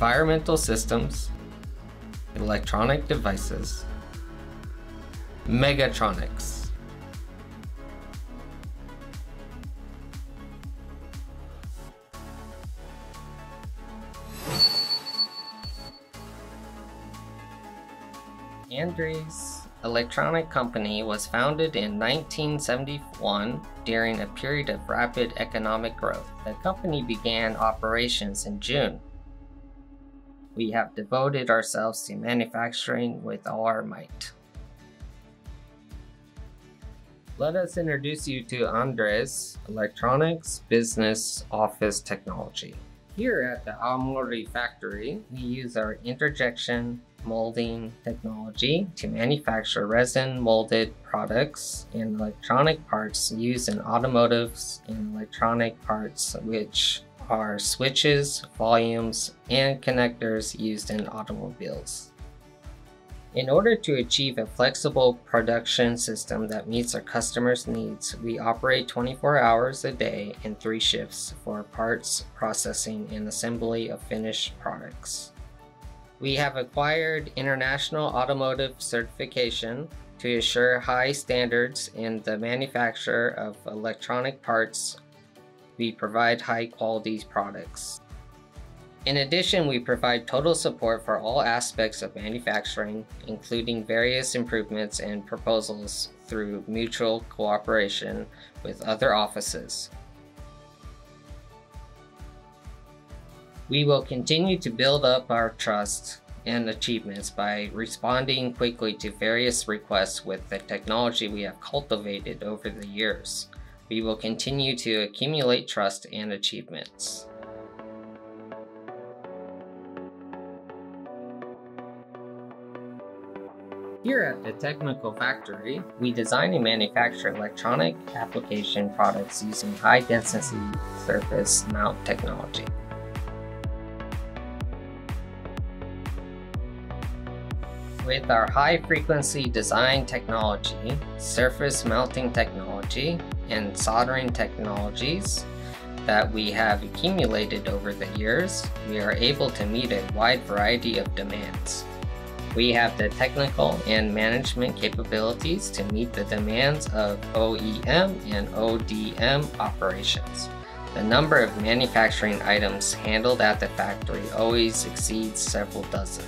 environmental systems, electronic devices, mechatronics. Andes Electronic Company was founded in 1971 during a period of rapid economic growth. The company began operations in June. We have devoted ourselves to manufacturing with all our might. Let us introduce you to Andes Electronics Business Office Technology. Here at the Aomori factory, we use our injection molding technology to manufacture resin molded products and electronic parts used in automotives and electronic parts which are switches, volumes, and connectors used in automobiles. In order to achieve a flexible production system that meets our customers' needs, we operate 24 hours a day in three shifts for parts processing and assembly of finished products. We have acquired international automotive certification to assure high standards in the manufacture of electronic parts. We provide high quality products. In addition, we provide total support for all aspects of manufacturing, including various improvements and proposals through mutual cooperation with other offices. We will continue to build up our trust and achievements by responding quickly to various requests with the technology we have cultivated over the years. We will continue to accumulate trust and achievements. Here at the Technical Factory, we design and manufacture electronic application products using high density surface mount technology. With our high frequency design technology, surface mounting technology, and soldering technologies that we have accumulated over the years, we are able to meet a wide variety of demands. We have the technical and management capabilities to meet the demands of OEM and ODM operations. The number of manufacturing items handled at the factory always exceeds several dozen.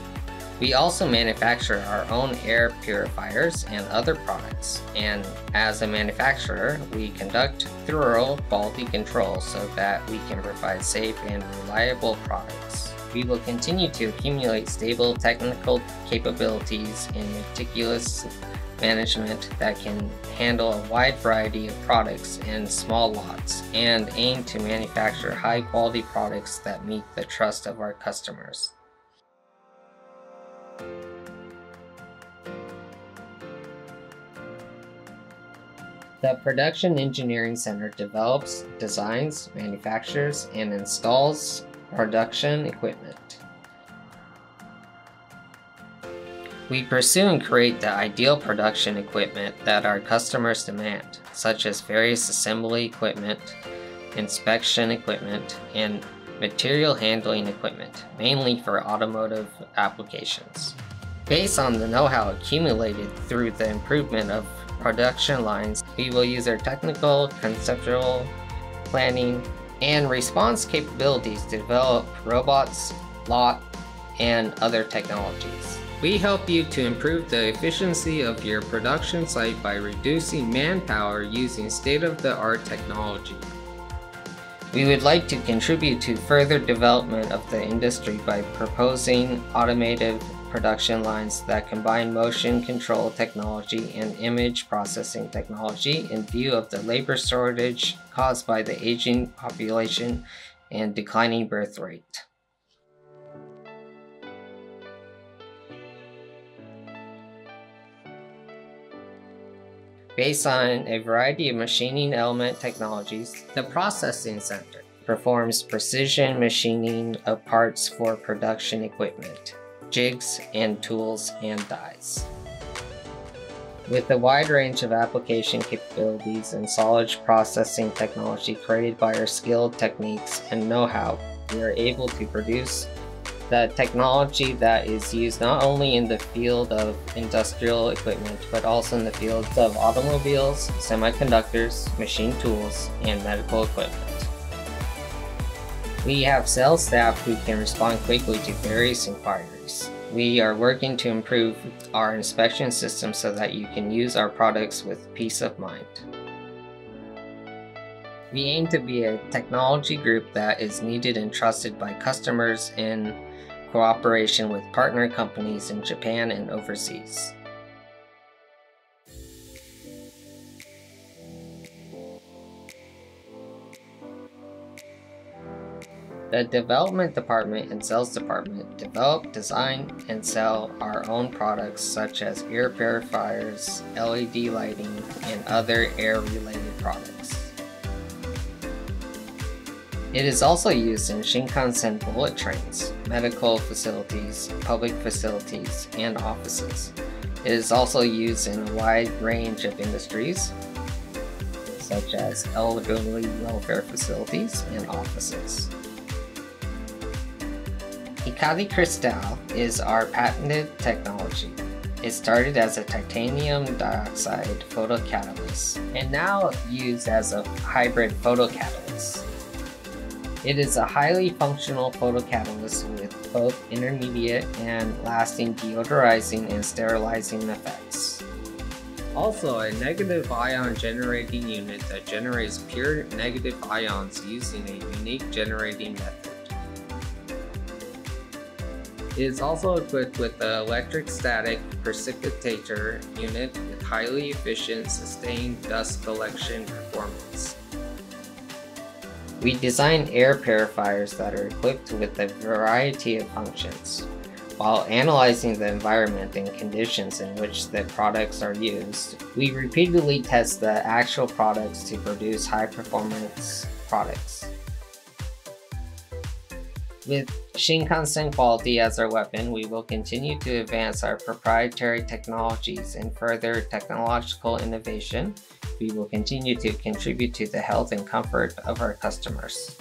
We also manufacture our own air purifiers and other products, and as a manufacturer, we conduct thorough quality control so that we can provide safe and reliable products. We will continue to accumulate stable technical capabilities and meticulous management that can handle a wide variety of products in small lots and aim to manufacture high quality products that meet the trust of our customers. The Production Engineering Center develops, designs, manufactures, and installs production equipment. We pursue and create the ideal production equipment that our customers demand, such as various assembly equipment, inspection equipment, and material handling equipment, mainly for automotive applications. Based on the know-how accumulated through the improvement of production lines, we will use our technical, conceptual, planning, and response capabilities to develop robots, IoT, and other technologies. We help you to improve the efficiency of your production site by reducing manpower using state-of-the-art technology. We would like to contribute to further development of the industry by proposing automated production lines that combine motion control technology and image processing technology in view of the labor shortage caused by the aging population and declining birth rate. Based on a variety of machining element technologies, the Processing Center performs precision machining of parts for production equipment jigs and tools and dies. With a wide range of application capabilities and solid processing technology created by our skilled techniques and know-how, we are able to produce the technology that is used not only in the field of industrial equipment, but also in the fields of automobiles, semiconductors, machine tools, and medical equipment. We have sales staff who can respond quickly to various inquiries. We are working to improve our inspection system so that you can use our products with peace of mind. We aim to be a technology group that is needed and trusted by customers in cooperation with partner companies in Japan and overseas. The development department and sales department develop, design, and sell our own products such as air purifiers, LED lighting, and other air related products. It is also used in Shinkansen bullet trains, medical facilities, public facilities, and offices. It is also used in a wide range of industries, such as elderly welfare facilities and offices. Hikari Crystal is our patented technology. It started as a titanium dioxide photocatalyst and now used as a hybrid photocatalyst. It is a highly functional photocatalyst with both intermediate and lasting deodorizing and sterilizing effects. Also, a negative ion generating unit that generates pure negative ions using a unique generating method. It is also equipped with the electrostatic precipitator unit with highly efficient sustained dust collection performance. We design air purifiers that are equipped with a variety of functions. While analyzing the environment and conditions in which the products are used, we repeatedly test the actual products to produce high performance products. With Shinkansen quality as our weapon, we will continue to advance our proprietary technologies and further technological innovation we will continue to contribute to the health and comfort of our customers.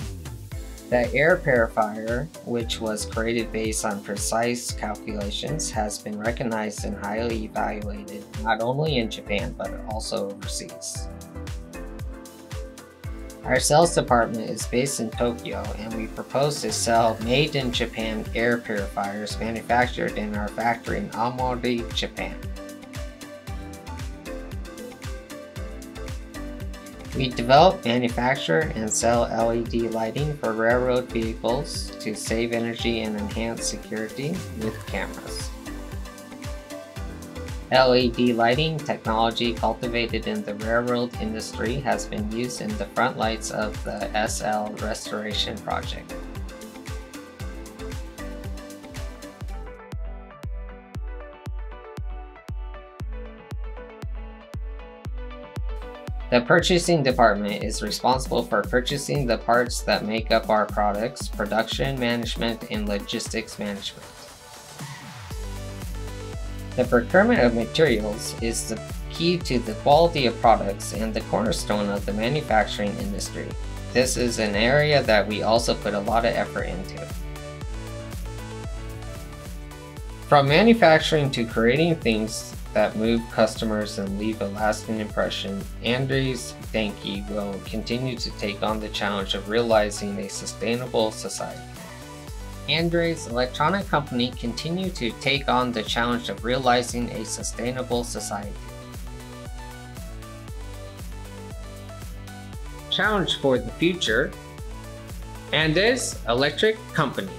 The air purifier, which was created based on precise calculations, has been recognized and highly evaluated not only in Japan but also overseas. Our sales department is based in Tokyo and we propose to sell made in Japan air purifiers manufactured in our factory in Aomori, Japan. We develop, manufacture, and sell LED lighting for railroad vehicles to save energy and enhance security with cameras. LED lighting technology cultivated in the railroad industry has been used in the front lights of the SL restoration project. The purchasing department is responsible for purchasing the parts that make up our products, production management, and logistics management. The procurement of materials is the key to the quality of products and the cornerstone of the manufacturing industry. This is an area that we also put a lot of effort into. From manufacturing to creating things that move customers and leave a lasting impression, Andes Denki will continue to take on the challenge of realizing a sustainable society. Andes Electronic Company continue to take on the challenge of realizing a sustainable society. Challenge for the future Andes Electric Company